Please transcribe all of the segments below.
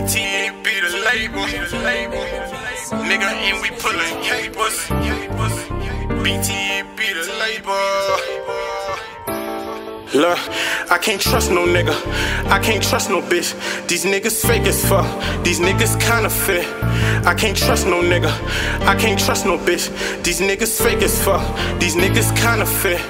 BT be the label. Nigga, and we pullin' capers. BT be the label. Look, I can't trust no nigga. I can't trust no bitch. These niggas fake as fuck. These niggas counterfeit. I can't trust no nigga. I can't trust no bitch. These niggas fake as fuck. These niggas counterfeit.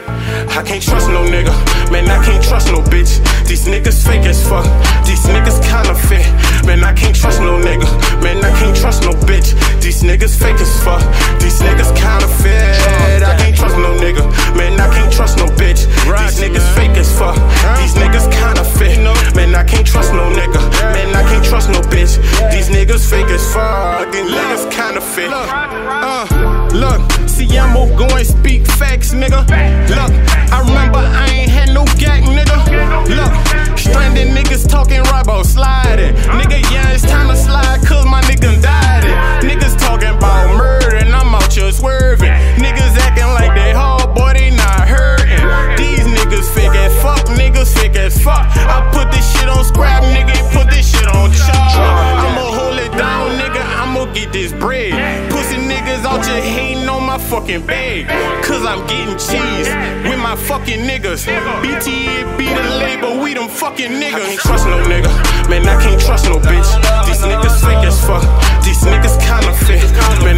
I can't trust no nigga. Man, I can't trust no bitch. These niggas fake as fuck. These niggas counterfeit. Man, I can't trust no nigga. Man, I can't trust no bitch. These niggas fake as fuck. These niggas counterfeit. I can't trust no nigga. Man, I can't trust no bitch. These niggas fake as fuck. These niggas counterfeit. Man, I can't trust no nigga. Man, I can't trust no bitch. These niggas fake as fuck. These niggas counterfeit. Uh, look, see, I'm going speak facts, nigga. Look, I remember fucking bag. Cause I'm getting cheese with my fucking niggas. BTA be the label, we them fucking niggas. I can't trust no nigga, man, I can't trust no bitch. These niggas fake as fuck, these niggas counterfeit. Man,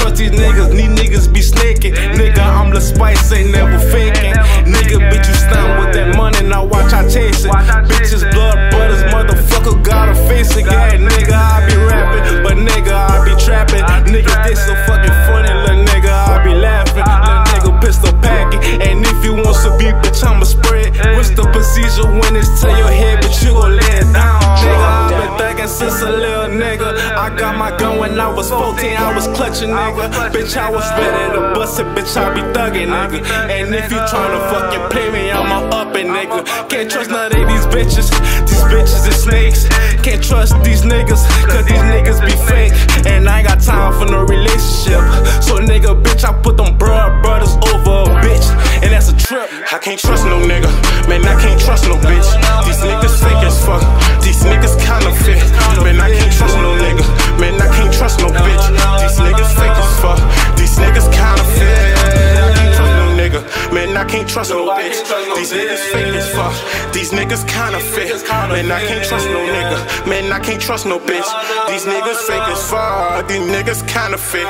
trust these niggas? These niggas be snaking. Nigga, I'm the spice, ain't never faking. Nigga, bitch, you stunt with that money, now watch I chase it. Bitches, blood brothers, motherfucker, gotta face it. Yeah, nigga, I be rapping, but nigga, I be trapping. Nigga, they so fucking funny, little nigga, I be laughing. Little nigga, pistol packing. And if you want some beef, bitch, I'ma spread. What's the procedure when it's to your head, but you gon' lay it down? Nigga, I been thinking since a little nigga. I got my gun when I was 14, I was clutching, nigga. Bitch, I was ready to bust it, bitch, I be thugging, nigga. And if you tryna fucking play me, I'ma up it, nigga. Can't trust none of these bitches, these bitches is snakes. Can't trust these niggas, cause these niggas be fake. And I ain't got time for no relationship. Man, I can't trust no bitch. These niggas fake as fuck, these niggas counterfeit. Man, I can't trust no nigga, man, I can't trust no bitch. These niggas fake as fuck, these niggas counterfeit.